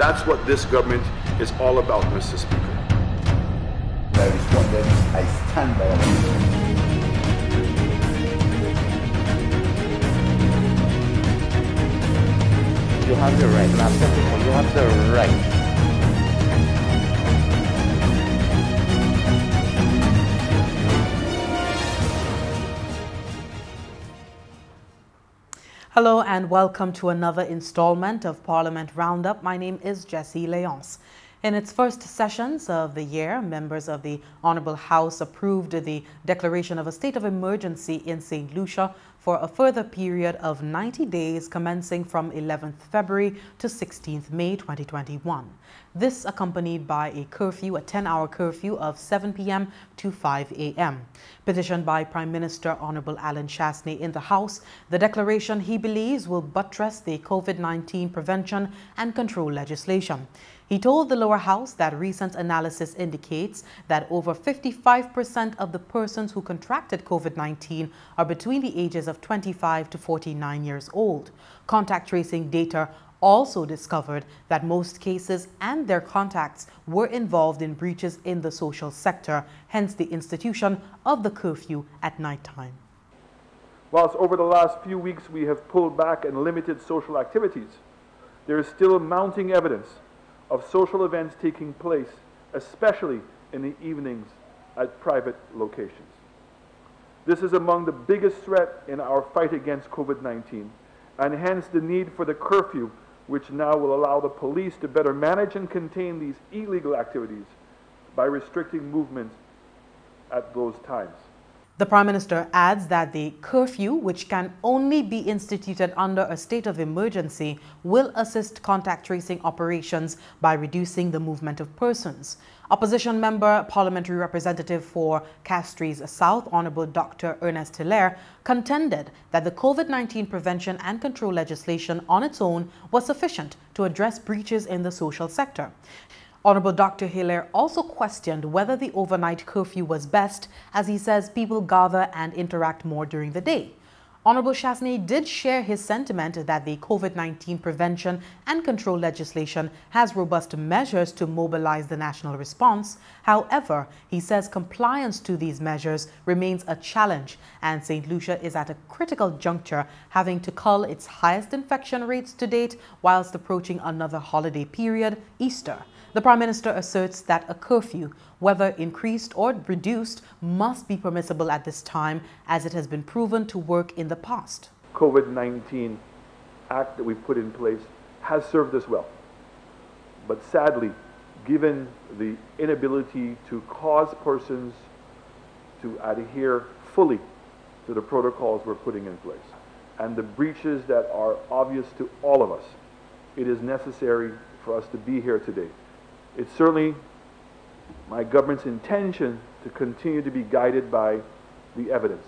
That's what this government is all about, Mr. Speaker. I responded, I stand by our You have the right, Master people, you have the right Hello and welcome to another installment of Parliament Roundup. My name is Jessie Leonce. In its first sessions of the year, members of the Honorable House approved the declaration of a state of emergency in St. Lucia for a further period of 90 days commencing from 11th February to 16th May 2021. This accompanied by a curfew, a 10-hour curfew of 7 p.m. to 5 a.m. Petitioned by Prime Minister Honorable Allen Chastanet in the House, the declaration he believes will buttress the COVID-19 prevention and control legislation. He told the lower house that recent analysis indicates that over 55% of the persons who contracted COVID-19 are between the ages of 25 to 49 years old. Contact tracing data also discovered that most cases and their contacts were involved in breaches in the social sector, hence the institution of the curfew at night time. Whilst over the last few weeks we have pulled back and limited social activities, there is still mounting evidence of social events taking place, especially in the evenings at private locations. This is among the biggest threat in our fight against COVID-19, and hence the need for the curfew, which now will allow the police to better manage and contain these illegal activities by restricting movement at those times. The Prime Minister adds that the curfew, which can only be instituted under a state of emergency, will assist contact tracing operations by reducing the movement of persons. Opposition member, parliamentary representative for Castries South, Honorable Dr. Ernest Hilaire, contended that the COVID-19 prevention and control legislation on its own was sufficient to address breaches in the social sector. Honorable Dr. Hilaire also questioned whether the overnight curfew was best, as he says people gather and interact more during the day. Honorable Chastanet did share his sentiment that the COVID-19 prevention and control legislation has robust measures to mobilize the national response. However, he says compliance to these measures remains a challenge and St. Lucia is at a critical juncture having to cull its highest infection rates to date whilst approaching another holiday period, Easter. The Prime Minister asserts that a curfew, whether increased or reduced, must be permissible at this time as it has been proven to work in the past. COVID-19 act that we put in place has served us well. But sadly, given the inability to cause persons to adhere fully to the protocols we're putting in place and the breaches that are obvious to all of us, it is necessary for us to be here today it's certainly my government's intention to continue to be guided by the evidence.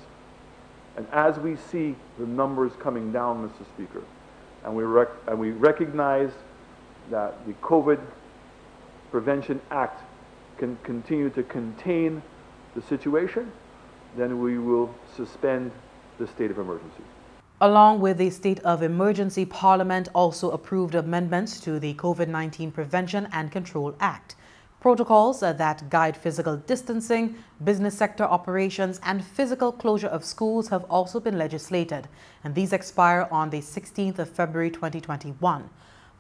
And as we see the numbers coming down, Mr. Speaker, and we, and we recognize that the COVID Prevention Act can continue to contain the situation, then we will suspend the state of emergency. Along with the state of emergency, Parliament also approved amendments to the COVID-19 Prevention and Control Act. Protocols that guide physical distancing, business sector operations, and physical closure of schools have also been legislated, and these expire on the 16th of February 2021.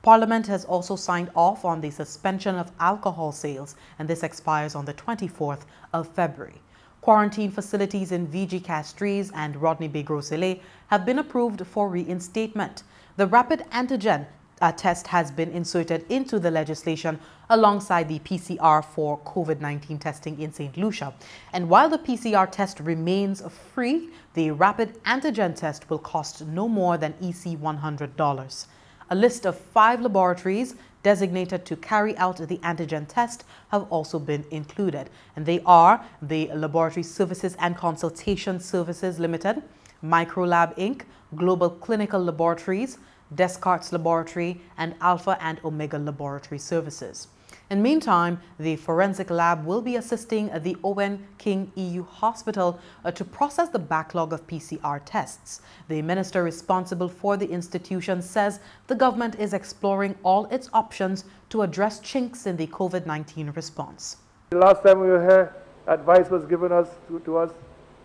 Parliament has also signed off on the suspension of alcohol sales, and this expires on the 24th of February. Quarantine facilities in VG Castries and Rodney Bay Gros have been approved for reinstatement. The rapid antigen uh, test has been inserted into the legislation alongside the PCR for COVID-19 testing in St. Lucia. And while the PCR test remains free, the rapid antigen test will cost no more than EC $100. A list of five laboratories designated to carry out the antigen test have also been included. And they are the Laboratory Services and Consultation Services Limited, Microlab Inc., Global Clinical Laboratories, Descartes Laboratory, and Alpha and Omega Laboratory Services. In the meantime, the forensic lab will be assisting the Owen King EU Hospital uh, to process the backlog of PCR tests. The minister responsible for the institution says the government is exploring all its options to address chinks in the COVID-19 response. The last time we were here, advice was given us to, to us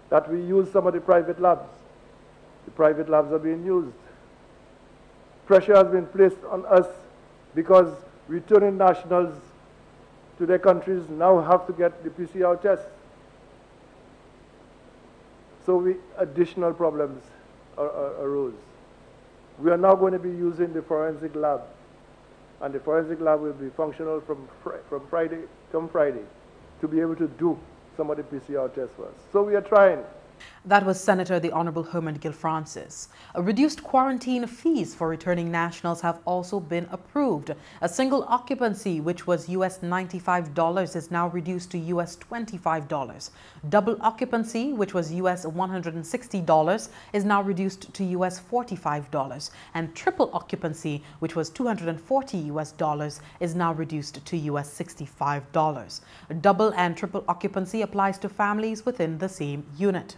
that we use some of the private labs. The private labs are being used. Pressure has been placed on us because returning nationals to their countries now have to get the PCR test. So we, additional problems are, are, arose. We are now going to be using the forensic lab, and the forensic lab will be functional from, fr from Friday, come Friday, to be able to do some of the PCR tests for us. So we are trying. That was Senator the Honorable Hermangild Francis. A reduced quarantine fees for returning nationals have also been approved. A single occupancy, which was US $95, is now reduced to US $25. Double occupancy, which was US $160, is now reduced to US $45. And triple occupancy, which was 240 US dollars, is now reduced to US $65. Double and triple occupancy applies to families within the same unit.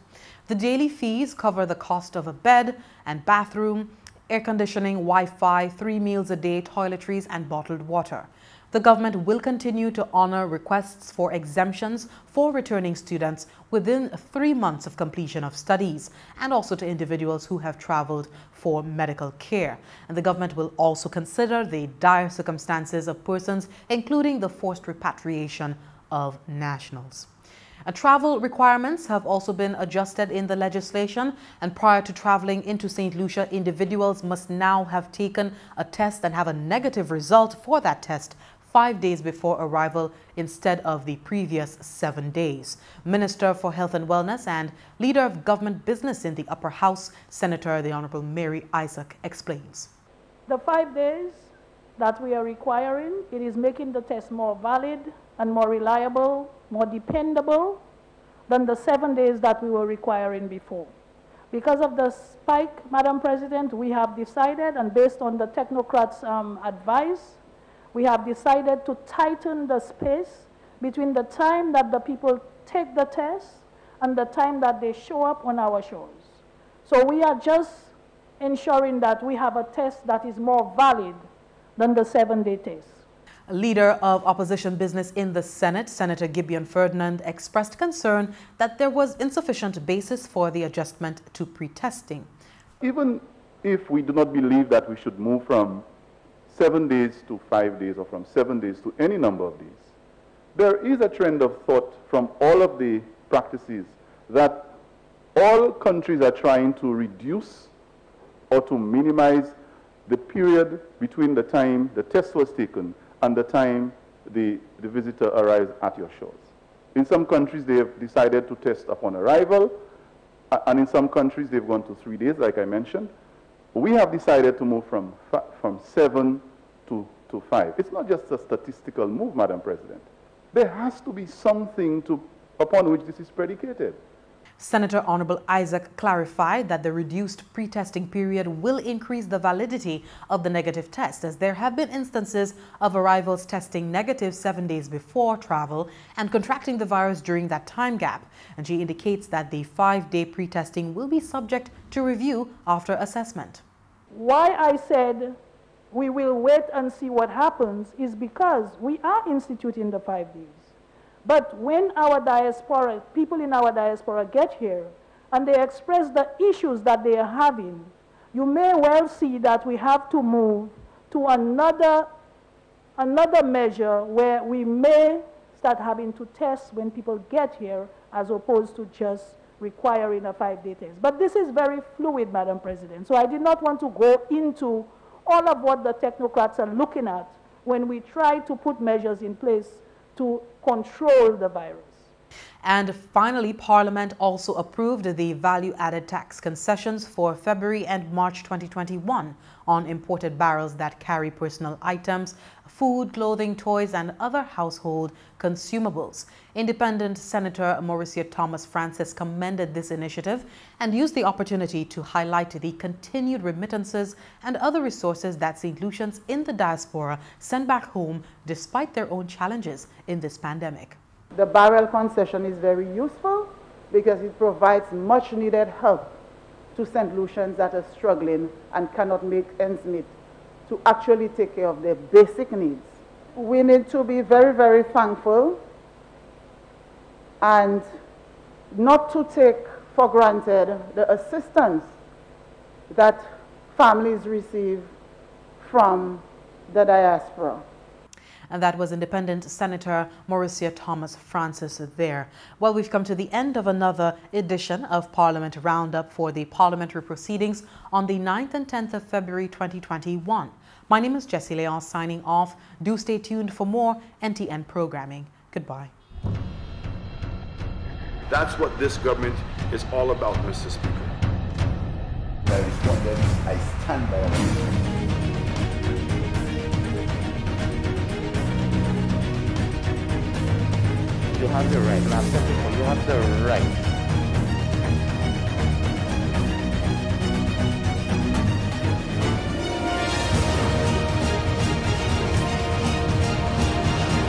The daily fees cover the cost of a bed and bathroom, air conditioning, Wi-Fi, three meals a day, toiletries and bottled water. The government will continue to honor requests for exemptions for returning students within three months of completion of studies and also to individuals who have traveled for medical care. And the government will also consider the dire circumstances of persons, including the forced repatriation of nationals. Uh, travel requirements have also been adjusted in the legislation and prior to traveling into St. Lucia, individuals must now have taken a test and have a negative result for that test five days before arrival instead of the previous seven days. Minister for Health and Wellness and Leader of Government Business in the Upper House, Senator the Honorable Mary Isaac explains. The five days that we are requiring, it is making the test more valid and more reliable more dependable than the seven days that we were requiring before. Because of the spike, Madam President, we have decided, and based on the technocrats' um, advice, we have decided to tighten the space between the time that the people take the test and the time that they show up on our shores. So we are just ensuring that we have a test that is more valid than the seven-day test. Leader of opposition business in the Senate, Senator Gideon Ferdinand, expressed concern that there was insufficient basis for the adjustment to pre-testing. Even if we do not believe that we should move from seven days to five days or from seven days to any number of days, there is a trend of thought from all of the practices that all countries are trying to reduce or to minimize the period between the time the test was taken and the time the, the visitor arrives at your shores. In some countries, they have decided to test upon arrival, and in some countries, they've gone to three days, like I mentioned. We have decided to move from, from seven to, to five. It's not just a statistical move, Madam President. There has to be something to, upon which this is predicated. Senator Honorable Isaac clarified that the reduced pre-testing period will increase the validity of the negative test as there have been instances of arrivals testing negative seven days before travel and contracting the virus during that time gap. And she indicates that the five-day pre-testing will be subject to review after assessment. Why I said we will wait and see what happens is because we are instituting the five days. But when our diaspora, people in our diaspora get here and they express the issues that they are having, you may well see that we have to move to another, another measure where we may start having to test when people get here as opposed to just requiring a five-day test. But this is very fluid, Madam President. So I did not want to go into all of what the technocrats are looking at when we try to put measures in place to control the virus. And finally, Parliament also approved the value added tax concessions for February and March 2021 on imported barrels that carry personal items, food, clothing, toys, and other household consumables. Independent Senator Mauricio Thomas Francis commended this initiative and used the opportunity to highlight the continued remittances and other resources that St. Lucians in the diaspora send back home despite their own challenges in this pandemic. The barrel concession is very useful because it provides much needed help to St. Lucians that are struggling and cannot make ends meet to actually take care of their basic needs. We need to be very, very thankful and not to take for granted the assistance that families receive from the diaspora and that was Independent Senator Mauricio Thomas Francis there. Well, we've come to the end of another edition of Parliament Roundup for the parliamentary proceedings on the 9th and 10th of February 2021. My name is Jessie Leonce signing off. Do stay tuned for more NTN programming. Goodbye. That's what this government is all about, Mr. Speaker. I responded, I stand by have the right. You have the right